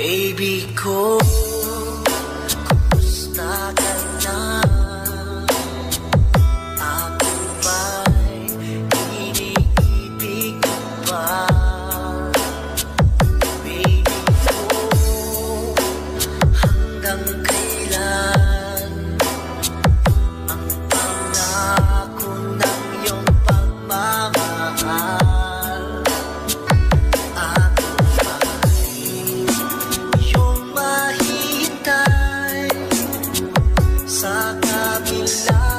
baby, cool. love.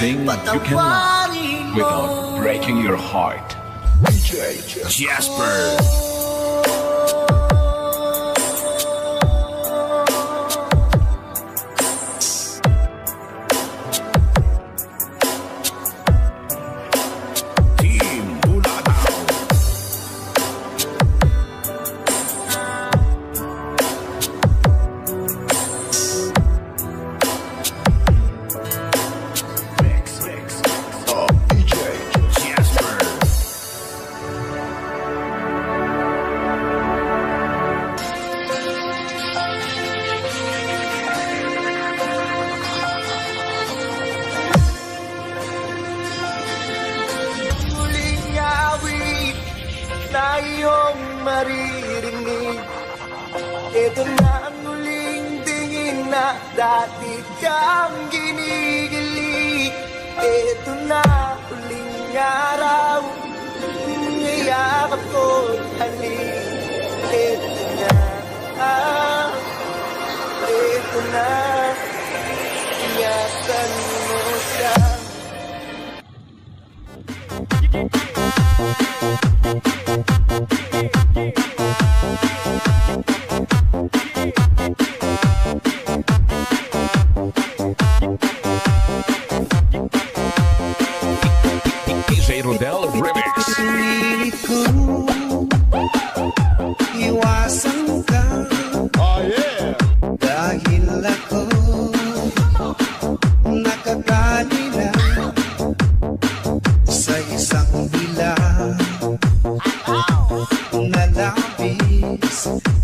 thing you can love without breaking your heart. Jasper. Iyong maririnig. Ito na ang huling tingin na dati kang ginigilig Ito na huling araw Ngayakap ko'y halik Ito na ah, Ito na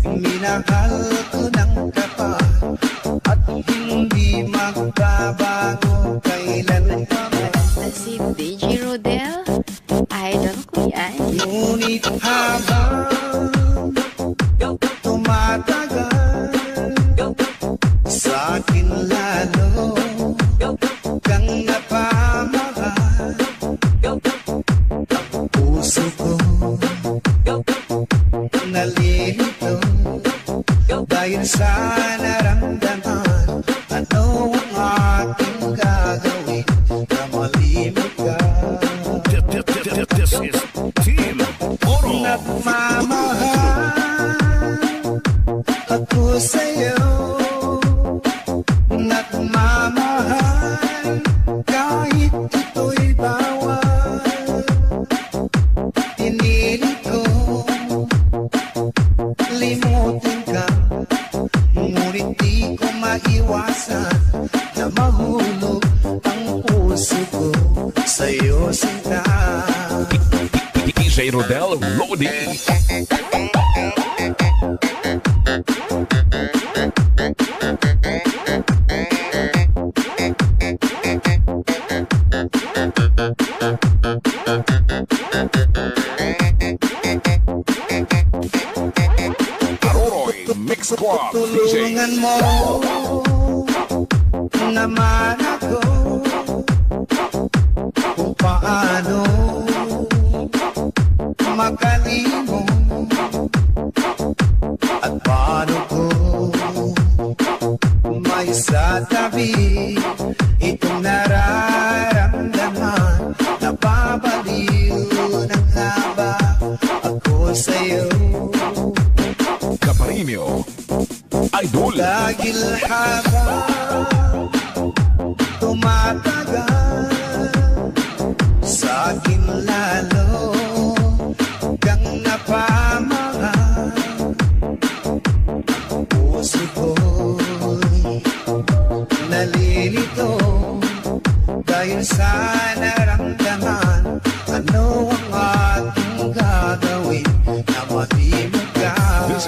Minahal ko ng kapal Team Oro. Nagmamahal ako sa'yo Nagmamahal kahit ito'y bawal Pinilit ko limutin ka Ngunit di ko maiwasan na mahulog ang puso ko sa'yo sinta DJ Rodel Lodi. Aroroy Mix Club DJ. Sa tabi itong nararamdaman napabaliw ng haba ako sa'yo Caparinho. Idol. dahil habang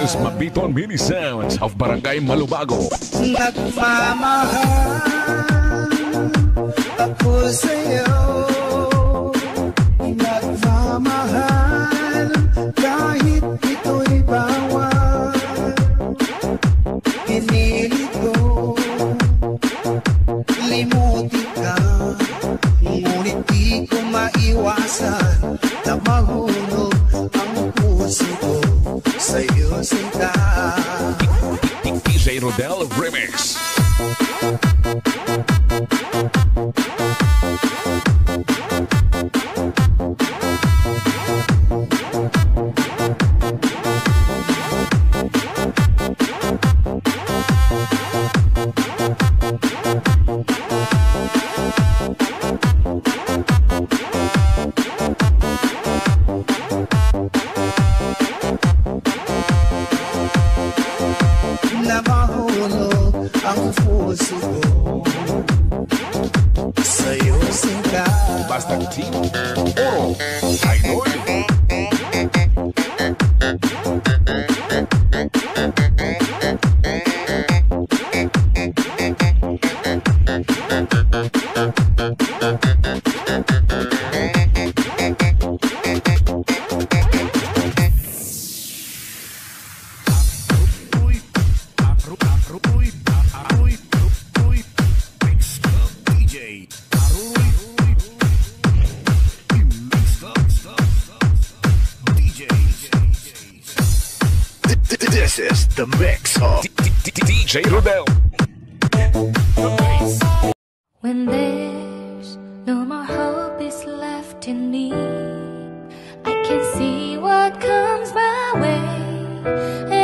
Is Mabiton Mini Sounds of Barangay Malubago. Nagmamahal ako sa'yo Nagmamahal kahit ito'y bawal Hinilit Saiu sem carro. Basta contigo. This is the mix of D D DJ Rubel. When there's no more hope is left in me, I can see what comes my way.